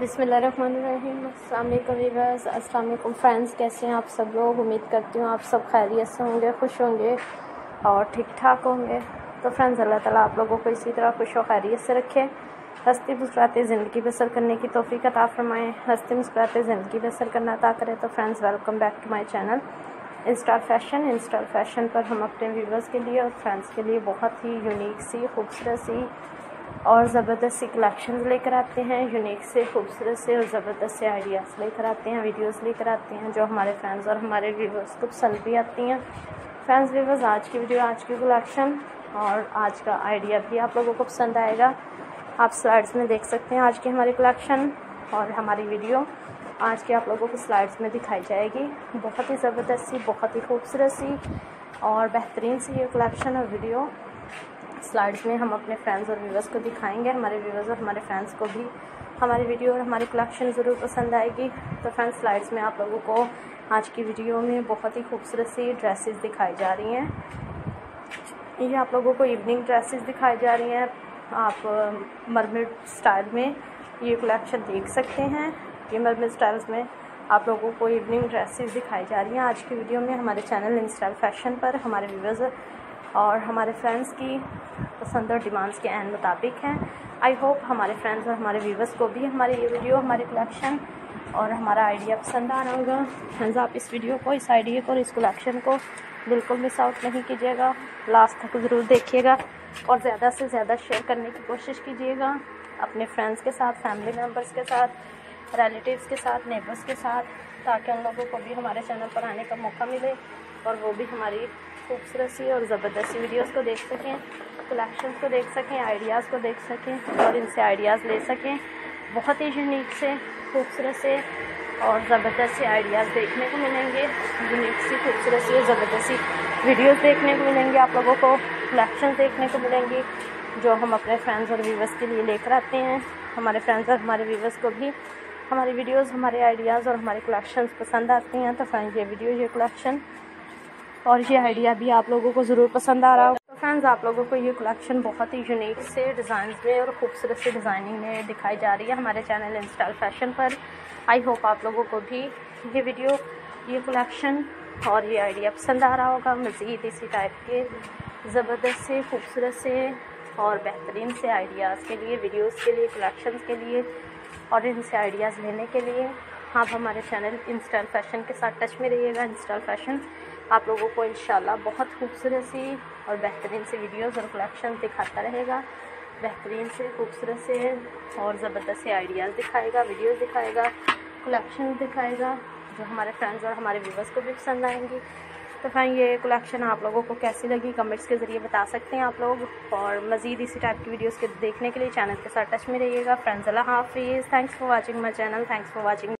बिसमीम अल्लाम फ्रेंड्स, कैसे हैं आप सब लोग? उम्मीद करती हूँ आप सब खैरियत से होंगे, खुश होंगे और ठीक ठाक होंगे। तो फ्रेंड्स, अल्लाह ताला आप लोगों को इसी तरह खुश व खैरियत से रखे। हंसती मुस्कुराते ज़िंदगी बसर करने की तोफ़ी का फरमाएँ। हंसती मुस्कुराते ज़िंदगी बसर करना अता करें। तो friends welcome back to my channel insta fashion insta fashion पर हम अपने व्यूवर्स के लिए और फ्रेंड्स के लिए बहुत ही यूनिक सी, खूबसूरत सी और ज़बरदस्त सी कलेक्शन लेकर आते हैं यूनिक से, खूबसूरत से और ज़बरदस्त से आइडियाज़ लेकर आते हैं वीडियोस लेकर आते हैं, जो हमारे फ्रेंड्स और हमारे व्यूवर्स को पसंद भी आती हैं। फ्रेंड्स व्यूवर्स आज की वीडियो आज की कलेक्शन और आज का आइडिया भी आप लोगों को पसंद आएगा। आप स्लाइड्स में देख सकते हैं आज की हमारी कलेक्शन और हमारी वीडियो आज की आप लोगों को स्लाइड्स में दिखाई जाएगी। बहुत ही ज़बरदस्त सी, बहुत ही खूबसूरत सी और बेहतरीन सी ये कलेक्शन और वीडियो स्लाइड्स में हम अपने फ्रेंड्स और व्यूवर्स को दिखाएँगे, हमारे व्यूवर्स और हमारे फ्रेंड्स को भी। हमारी वीडियो और हमारी कलेक्शन ज़रूर पसंद आएगी। तो फ्रेंड्स स्लाइड्स में आप लोगों को आज की वीडियो में बहुत ही खूबसूरत सी ड्रेसेस दिखाई जा रही हैं। ये आप लोगों को इवनिंग ड्रेसेस दिखाई जा रही हैं। आप मरमिड स्टाइल में ये कलेक्शन देख सकते हैं। ये मरमिड स्टाइल्स में आप लोगों को इवनिंग ड्रेसेस दिखाई जा रही हैं। आज की वीडियो में हमारे चैनल इंस्टाइल फ़ैशन पर हमारे व्यूवर्स और हमारे फ्रेंड्स की पसंद और डिमांड्स के एन मुताबिक हैं। आई होप हमारे फ्रेंड्स और हमारे व्यूवर्स को भी हमारी ये वीडियो हमारे कलेक्शन और हमारा आइडिया पसंद आ रहा होगा। फ्रेंड्स आप इस वीडियो को, इस आइडिया को और इस कलेक्शन को बिल्कुल मिस आउट नहीं कीजिएगा। लास्ट तक ज़रूर देखिएगा और ज़्यादा से ज़्यादा शेयर करने की कोशिश कीजिएगा। अपने फ्रेंड्स के साथ फैमिली मेंबर्स के साथ रिलेटिव्स के साथ नेबर्स के साथ, ताकि उन लोगों को भी हमारे चैनल पर आने का मौका मिले और वो भी हमारी खूबसूरत सी और ज़बरदस्त सी वीडियोज़ को देख सकें कलेक्शन को देख सकें आइडियाज़ को देख सकें और इनसे आइडियाज़ ले सकें। बहुत ही यूनिक से, खूबसूरत से और ज़बरदस्त से आइडियाज़ देखने को मिलेंगे। यूनिक सी, खूबसूरत सी और ज़बरदस्त वीडियोज़ देखने को मिलेंगे आप लोगों को कलेक्शन देखने को मिलेंगी, जो हम अपने फ्रेंड्स और व्यूवर्स के लिए लेकर आते हैं। हमारे फ्रेंड्स और हमारे व्यूवर्स को भी हमारी वीडियोज़ हमारे आइडियाज़ और हमारे कलेक्शंस पसंद आते हैं तो फ्रेंड्स ये वीडियो ये कलेक्शन और ये आइडिया भी आप लोगों को ज़रूर पसंद आ रहा हो तो फ्रेंड्स आप लोगों को ये कलेक्शन बहुत ही यूनिक से डिज़ाइन में और खूबसूरत से डिज़ाइनिंग में दिखाई जा रही है हमारे चैनल इंस्टाइल फ़ैशन पर। आई होप आप लोगों को भी ये वीडियो ये कलेक्शन और ये आइडिया पसंद आ रहा होगा। मज़ीद इसी टाइप के ज़बरदस्त से, खूबसूरत से और बेहतरीन से आइडियाज़ के लिए वीडियोज़ के लिए कलेक्शन के लिए और इनसे आइडियाज़ लेने के लिए। आप हमारे चैनल इंस्टाइल फ़ैशन के साथ टच में रहिएगा। इंस्टाइल फ़ैशन आप लोगों को इन बहुत खूबसूरत सी और बेहतरीन से वीडियोस और कलेक्शन दिखाता रहेगा। बेहतरीन से, खूबसूरत से और ज़बरदस्त से आइडियाज़ दिखाएगा वीडियोस दिखाएगा कलेक्शन दिखाएगा, जो हमारे फ्रेंड्स और हमारे व्यूवर्स को भी पसंद आएँगी। तो फिर ये कलेक्शन आप लोगों को कैसी लगी? कमेंट्स के ज़रिए बता सकते हैं आप लोग। और मज़ीद इसी टाइप की वीडियोज़ के देखने के लिए चैनल के साथ टच में रहिएगा। फ्रेंड्स अल्लाह हाफिज़। Thanks for watching my channel thanks for watching